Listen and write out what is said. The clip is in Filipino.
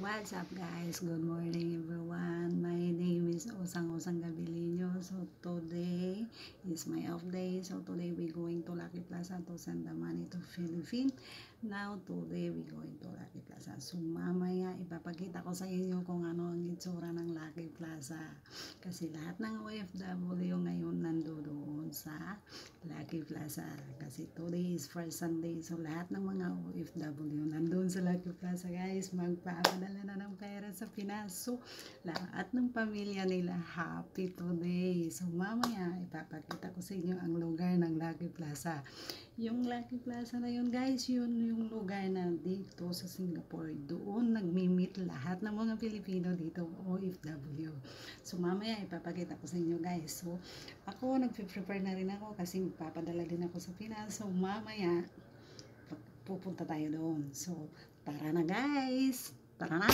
What's up guys? Good morning everyone. My name is Osang Osang Gabiliño. So today is my off day. So today we going to Lucky Plaza to send the money to Philippines. Now today we going to Lucky Plaza. So mamaya ipapakita ko sa inyo kung ano ang itsura ng Lucky Plaza. Kasi lahat ng OFW ngayon nandoon sa Lucky Plaza. Kasi today is first Sunday. So lahat ng mga OFW nandoon sa Lucky Plaza guys. Magpapadala na ng pera sa Pinas. So lahat ng pamilya nila happy today. So mamaya ipapakita ko sa inyo ang lugar ng Lucky Plaza. Yung Lucky Plaza na yun guys, yun yung lugar na dito sa Singapore. Doon nagmi-meet lahat ng mga Pilipino dito, OFW. So mamaya ipapakita ko sa inyo guys. So ako nagpe-prepare na rin ako kasi papadala din ako sa Pinas. So mamaya pupunta tayo doon. So tara na guys! Tara na!